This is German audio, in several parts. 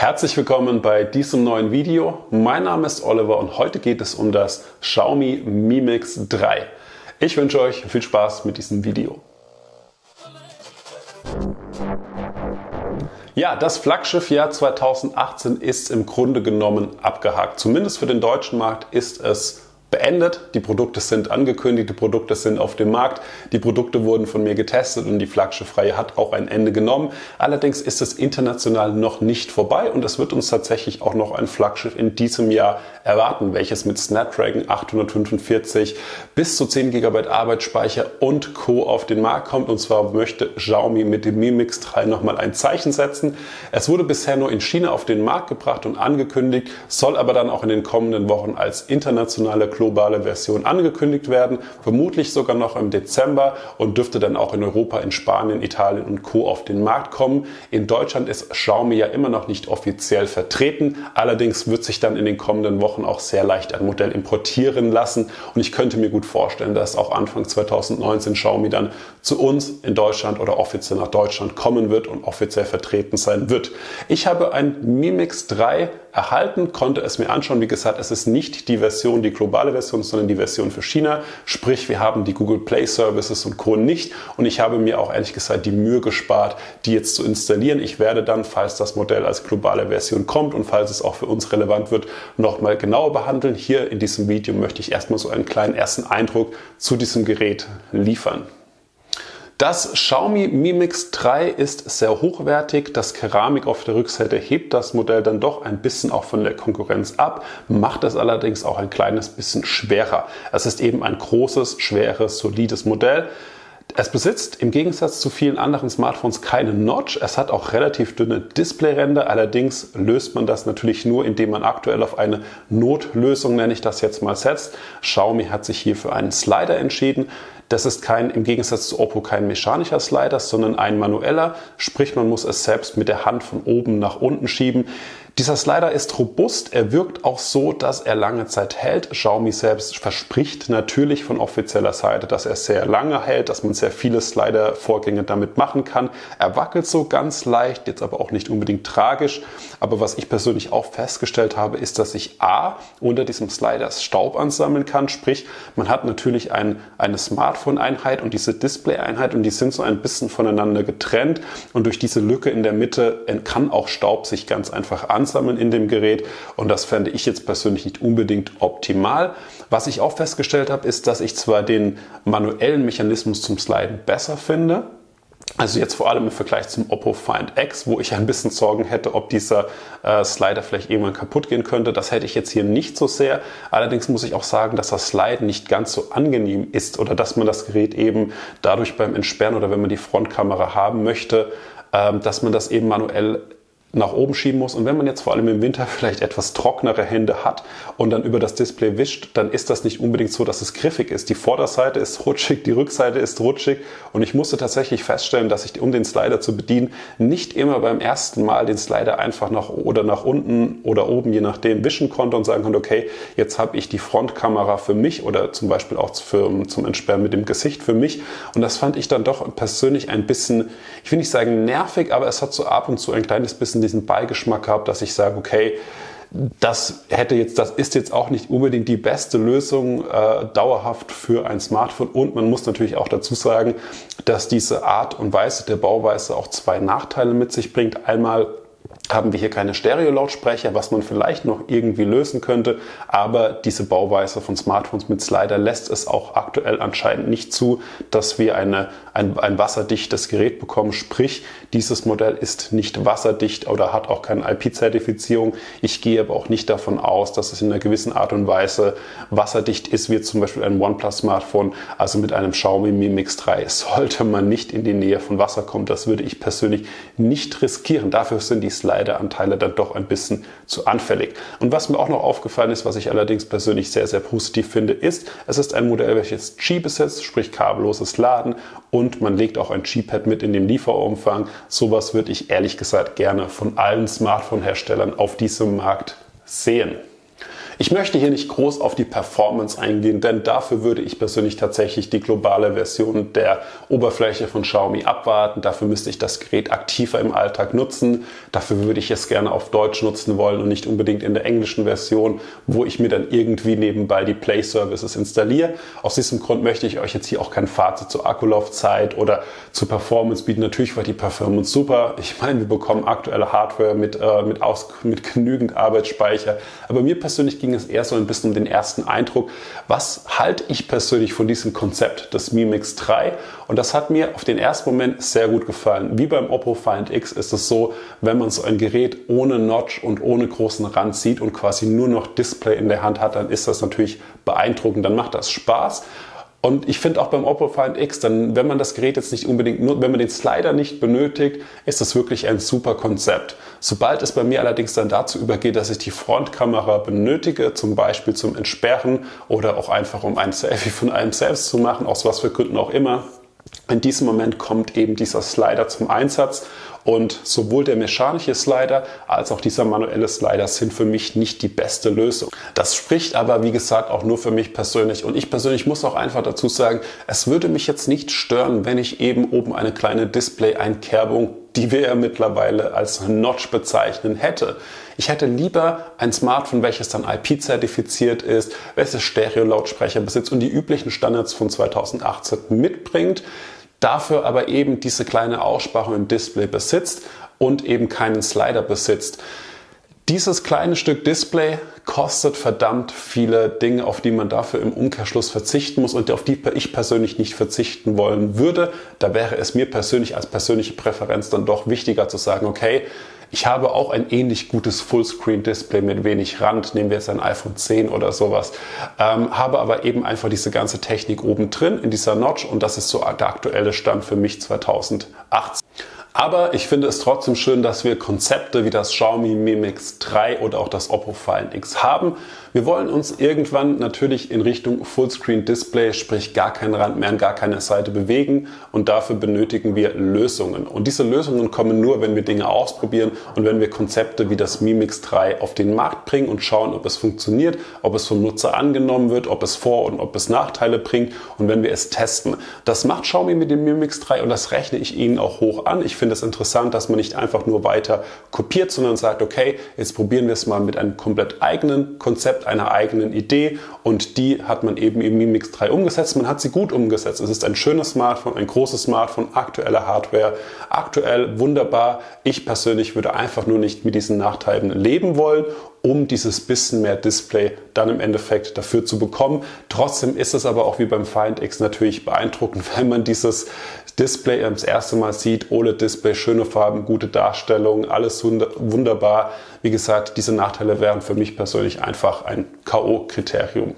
Herzlich willkommen bei diesem neuen Video. Mein Name ist Oliver und heute geht es um das Xiaomi Mi Mix 3. Ich wünsche euch viel Spaß mit diesem Video. Ja, das Flaggschiffjahr 2018 ist im Grunde genommen abgehakt. Zumindest für den deutschen Markt ist es beendet. Die Produkte sind angekündigt, die Produkte sind auf dem Markt, die Produkte wurden von mir getestet und die Flaggschiffreihe hat auch ein Ende genommen. Allerdings ist es international noch nicht vorbei und es wird uns tatsächlich auch noch ein Flaggschiff in diesem Jahr erwarten, welches mit Snapdragon 845 bis zu 10 GB Arbeitsspeicher und Co. auf den Markt kommt. Und zwar möchte Xiaomi mit dem Mi Mix 3 nochmal ein Zeichen setzen. Es wurde bisher nur in China auf den Markt gebracht und angekündigt, soll aber dann auch in den kommenden Wochen als internationale globale Version angekündigt werden, vermutlich sogar noch im Dezember und dürfte dann auch in Europa, in Spanien, Italien und Co. auf den Markt kommen. In Deutschland ist Xiaomi ja immer noch nicht offiziell vertreten, allerdings wird sich dann in den kommenden Wochen auch sehr leicht ein Modell importieren lassen und ich könnte mir gut vorstellen, dass auch Anfang 2019 Xiaomi dann zu uns in Deutschland oder offiziell nach Deutschland kommen wird und offiziell vertreten sein wird. Ich habe ein Mi Mix 3 erhalten, konnte es mir anschauen. Wie gesagt, es ist nicht die Version, die globale Version, sondern die Version für China. Sprich, wir haben die Google Play Services und Co. nicht. Und ich habe mir auch ehrlich gesagt die Mühe gespart, die jetzt zu installieren. Ich werde dann, falls das Modell als globale Version kommt und falls es auch für uns relevant wird, nochmal genauer behandeln. Hier in diesem Video möchte ich erstmal so einen kleinen ersten Eindruck zu diesem Gerät liefern. Das Xiaomi Mi Mix 3 ist sehr hochwertig. Das Keramik auf der Rückseite hebt das Modell dann doch ein bisschen auch von der Konkurrenz ab, macht es allerdings auch ein kleines bisschen schwerer. Es ist eben ein großes, schweres, solides Modell. Es besitzt im Gegensatz zu vielen anderen Smartphones keine Notch. Es hat auch relativ dünne Displayränder. Allerdings löst man das natürlich nur, indem man aktuell auf eine Notlösung, nenne ich das jetzt mal, setzt. Xiaomi hat sich hier für einen Slider entschieden. Das ist kein, im Gegensatz zu Oppo kein mechanischer Slider, sondern ein manueller. Sprich, man muss es selbst mit der Hand von oben nach unten schieben. Dieser Slider ist robust, er wirkt auch so, dass er lange Zeit hält. Xiaomi selbst verspricht natürlich von offizieller Seite, dass er sehr lange hält, dass man sehr viele Slider-Vorgänge damit machen kann. Er wackelt so ganz leicht, jetzt aber auch nicht unbedingt tragisch. Aber was ich persönlich auch festgestellt habe, ist, dass ich A, unter diesem Slider Staub ansammeln kann. Sprich, man hat natürlich ein, eine Smartphone-Einheit und diese Display-Einheit und die sind so ein bisschen voneinander getrennt. Und durch diese Lücke in der Mitte kann auch Staub sich ganz einfach ansammeln ansammeln in dem Gerät und das fände ich jetzt persönlich nicht unbedingt optimal. Was ich auch festgestellt habe, ist, dass ich zwar den manuellen Mechanismus zum Sliden besser finde, also jetzt vor allem im Vergleich zum Oppo Find X, wo ich ein bisschen Sorgen hätte, ob dieser äh, Slider vielleicht irgendwann kaputt gehen könnte. Das hätte ich jetzt hier nicht so sehr. Allerdings muss ich auch sagen, dass das Sliden nicht ganz so angenehm ist oder dass man das Gerät eben dadurch beim Entsperren oder wenn man die Frontkamera haben möchte, ähm, dass man das eben manuell nach oben schieben muss. Und wenn man jetzt vor allem im Winter vielleicht etwas trocknere Hände hat und dann über das Display wischt, dann ist das nicht unbedingt so, dass es griffig ist. Die Vorderseite ist rutschig, die Rückseite ist rutschig und ich musste tatsächlich feststellen, dass ich, um den Slider zu bedienen, nicht immer beim ersten Mal den Slider einfach nach oder nach unten oder oben, je nachdem, wischen konnte und sagen konnte, okay, jetzt habe ich die Frontkamera für mich oder zum Beispiel auch für, zum Entsperren mit dem Gesicht für mich. Und das fand ich dann doch persönlich ein bisschen, ich will nicht sagen nervig, aber es hat so ab und zu ein kleines bisschen bisschen diesen Beigeschmack gehabt, dass ich sage, okay, das hätte jetzt, das ist jetzt auch nicht unbedingt die beste Lösung äh, dauerhaft für ein Smartphone. Und man muss natürlich auch dazu sagen, dass diese Art und Weise der Bauweise auch zwei Nachteile mit sich bringt. Einmal haben wir hier keine Stereo-Lautsprecher, was man vielleicht noch irgendwie lösen könnte, aber diese Bauweise von Smartphones mit Slider lässt es auch aktuell anscheinend nicht zu, dass wir eine, ein, ein wasserdichtes Gerät bekommen. Sprich, dieses Modell ist nicht wasserdicht oder hat auch keine IP-Zertifizierung. Ich gehe aber auch nicht davon aus, dass es in einer gewissen Art und Weise wasserdicht ist, wie zum Beispiel ein OnePlus-Smartphone. Also mit einem Xiaomi Mi Mix 3 sollte man nicht in die Nähe von Wasser kommen. Das würde ich persönlich nicht riskieren. Dafür sind die Slider Slider-Anteile dann doch ein bisschen zu anfällig. Und was mir auch noch aufgefallen ist, was ich allerdings persönlich sehr, sehr positiv finde, ist, es ist ein Modell, welches Qi besitzt, sprich kabelloses Laden und man legt auch ein Qi-Pad mit in den Lieferumfang. Sowas würde ich ehrlich gesagt gerne von allen Smartphone-Herstellern auf diesem Markt sehen. Ich möchte hier nicht groß auf die Performance eingehen, denn dafür würde ich persönlich tatsächlich die globale Version der Oberfläche von Xiaomi abwarten. Dafür müsste ich das Gerät aktiver im Alltag nutzen. Dafür würde ich es gerne auf Deutsch nutzen wollen und nicht unbedingt in der englischen Version, wo ich mir dann irgendwie nebenbei die Play Services installiere. Aus diesem Grund möchte ich euch jetzt hier auch kein Fazit zur Akkulaufzeit oder zur Performance bieten. Natürlich war die Performance super. Ich meine, wir bekommen aktuelle Hardware mit, äh, mit, aus, mit genügend Arbeitsspeicher. Aber mir persönlich ging ging es eher so ein bisschen um den ersten Eindruck. Was halte ich persönlich von diesem Konzept des Mi Mix 3? Und das hat mir auf den ersten Moment sehr gut gefallen. Wie beim Oppo Find X ist es so, wenn man so ein Gerät ohne Notch und ohne großen Rand sieht und quasi nur noch Display in der Hand hat, dann ist das natürlich beeindruckend. Dann macht das Spaß. Und ich finde auch beim Oppo Find X, dann, wenn man das Gerät jetzt nicht unbedingt, nur, wenn man den Slider nicht benötigt, ist das wirklich ein super Konzept. Sobald es bei mir allerdings dann dazu übergeht, dass ich die Frontkamera benötige, zum Beispiel zum Entsperren oder auch einfach um ein Selfie von einem selbst zu machen, aus was für Gründen auch immer, in diesem Moment kommt eben dieser Slider zum Einsatz und sowohl der mechanische Slider als auch dieser manuelle Slider sind für mich nicht die beste Lösung. Das spricht aber, wie gesagt, auch nur für mich persönlich. Und ich persönlich muss auch einfach dazu sagen, es würde mich jetzt nicht stören, wenn ich eben oben eine kleine Display-Einkerbung, die wir ja mittlerweile als Notch bezeichnen, hätte. Ich hätte lieber ein Smartphone, welches dann IP-zertifiziert ist, welches Stereo-Lautsprecher besitzt und die üblichen Standards von 2018 mitbringt dafür aber eben diese kleine Aussparung im Display besitzt und eben keinen Slider besitzt. Dieses kleine Stück Display kostet verdammt viele Dinge, auf die man dafür im Umkehrschluss verzichten muss und auf die ich persönlich nicht verzichten wollen würde. Da wäre es mir persönlich als persönliche Präferenz dann doch wichtiger zu sagen, okay, ich habe auch ein ähnlich gutes Fullscreen-Display mit wenig Rand, nehmen wir jetzt ein iPhone 10 oder sowas, ähm, habe aber eben einfach diese ganze Technik oben drin in dieser Notch und das ist so der aktuelle Stand für mich 2018. Aber ich finde es trotzdem schön, dass wir Konzepte wie das Xiaomi Mi Mix 3 oder auch das Oppo Find X haben. Wir wollen uns irgendwann natürlich in Richtung Fullscreen Display, sprich gar keinen Rand mehr an gar keine Seite bewegen und dafür benötigen wir Lösungen. Und diese Lösungen kommen nur, wenn wir Dinge ausprobieren und wenn wir Konzepte wie das Mi Mix 3 auf den Markt bringen und schauen, ob es funktioniert, ob es vom Nutzer angenommen wird, ob es Vor- und ob es Nachteile bringt und wenn wir es testen. Das macht Xiaomi mit dem Mi Mix 3 und das rechne ich Ihnen auch hoch an. Ich finde es interessant, dass man nicht einfach nur weiter kopiert, sondern sagt, okay, jetzt probieren wir es mal mit einem komplett eigenen Konzept einer eigenen Idee und die hat man eben im Mi Mix 3 umgesetzt. Man hat sie gut umgesetzt. Es ist ein schönes Smartphone, ein großes Smartphone, aktuelle Hardware, aktuell wunderbar. Ich persönlich würde einfach nur nicht mit diesen Nachteilen leben wollen um dieses bisschen mehr Display dann im Endeffekt dafür zu bekommen. Trotzdem ist es aber auch wie beim Find X natürlich beeindruckend, wenn man dieses Display das erste Mal sieht. OLED-Display, schöne Farben, gute Darstellung, alles wunderbar. Wie gesagt, diese Nachteile wären für mich persönlich einfach ein K.O.-Kriterium.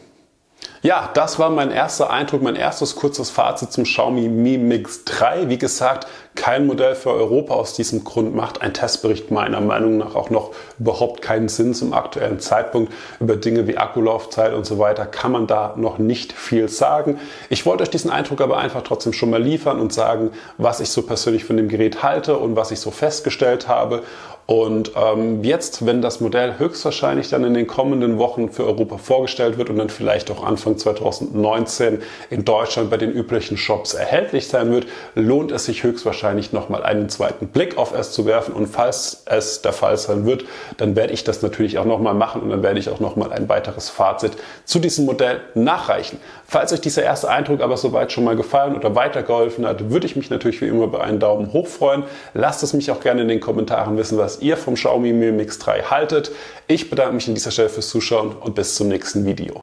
Ja, das war mein erster Eindruck, mein erstes kurzes Fazit zum Xiaomi Mi Mix 3. Wie gesagt, kein Modell für Europa. Aus diesem Grund macht ein Testbericht meiner Meinung nach auch noch überhaupt keinen Sinn zum aktuellen Zeitpunkt. Über Dinge wie Akkulaufzeit und so weiter kann man da noch nicht viel sagen. Ich wollte euch diesen Eindruck aber einfach trotzdem schon mal liefern und sagen, was ich so persönlich von dem Gerät halte und was ich so festgestellt habe. Und ähm, jetzt, wenn das Modell höchstwahrscheinlich dann in den kommenden Wochen für Europa vorgestellt wird und dann vielleicht auch Anfang 2019 in Deutschland bei den üblichen Shops erhältlich sein wird, lohnt es sich höchstwahrscheinlich nochmal einen zweiten Blick auf es zu werfen. Und falls es der Fall sein wird, dann werde ich das natürlich auch nochmal machen und dann werde ich auch nochmal ein weiteres Fazit zu diesem Modell nachreichen. Falls euch dieser erste Eindruck aber soweit schon mal gefallen oder weitergeholfen hat, würde ich mich natürlich wie immer über einen Daumen hoch freuen. Lasst es mich auch gerne in den Kommentaren wissen, ihr vom Xiaomi Mi Mix 3 haltet. Ich bedanke mich an dieser Stelle fürs Zuschauen und bis zum nächsten Video.